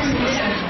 お願いしま。